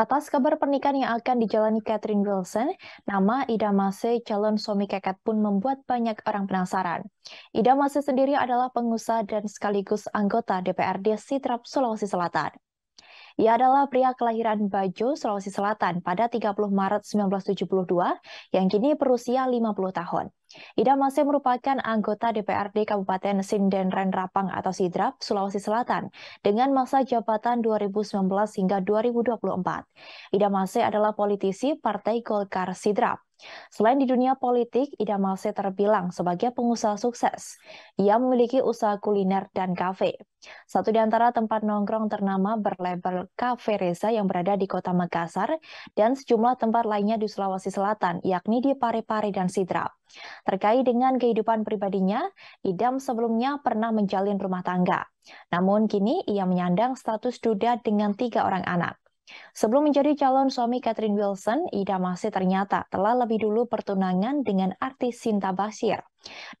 Atas kabar pernikahan yang akan dijalani Catherine Wilson, nama Ida Mase calon suami keket pun membuat banyak orang penasaran. Ida Mase sendiri adalah pengusaha dan sekaligus anggota DPRD Sidrap, Sulawesi Selatan. Ia adalah pria kelahiran Bajo, Sulawesi Selatan pada 30 Maret 1972 yang kini berusia 50 tahun. Ida masih merupakan anggota DPRD Kabupaten Sinden Renrapang atau Sidrap, Sulawesi Selatan dengan masa jabatan 2019 hingga 2024. Ida masih adalah politisi Partai Golkar Sidrap. Selain di dunia politik, Ida Malse terbilang sebagai pengusaha sukses. Ia memiliki usaha kuliner dan kafe. Satu di antara tempat nongkrong ternama berlabel Cafe Reza yang berada di kota Makassar dan sejumlah tempat lainnya di Sulawesi Selatan, yakni di Parepare dan Sidrap. Terkait dengan kehidupan pribadinya, Idam sebelumnya pernah menjalin rumah tangga. Namun kini ia menyandang status duda dengan tiga orang anak. Sebelum menjadi calon suami Catherine Wilson, Ida masih ternyata telah lebih dulu pertunangan dengan artis Sinta Basir.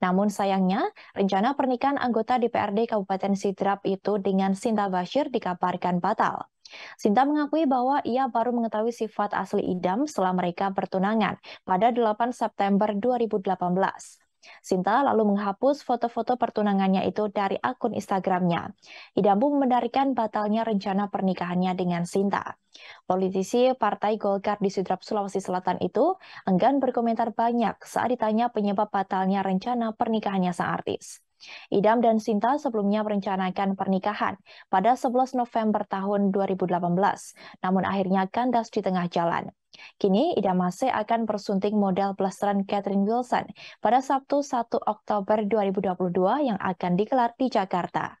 Namun sayangnya, rencana pernikahan anggota DPRD Kabupaten Sidrap itu dengan Sinta Basir dikabarkan batal. Sinta mengakui bahwa ia baru mengetahui sifat asli Idam setelah mereka bertunangan pada 8 September 2018. Sinta lalu menghapus foto-foto pertunangannya itu dari akun Instagramnya. Idambu membenarkan batalnya rencana pernikahannya dengan Sinta. Politisi Partai Golkar di Sidrap, Sulawesi Selatan itu enggan berkomentar banyak saat ditanya penyebab batalnya rencana pernikahannya sang artis. Idam dan Sinta sebelumnya merencanakan pernikahan pada 11 November tahun 2018, namun akhirnya kandas di tengah jalan. Kini Ida Mase akan bersunting model blasteran Catherine Wilson pada Sabtu 1 Oktober 2022 yang akan digelar di Jakarta.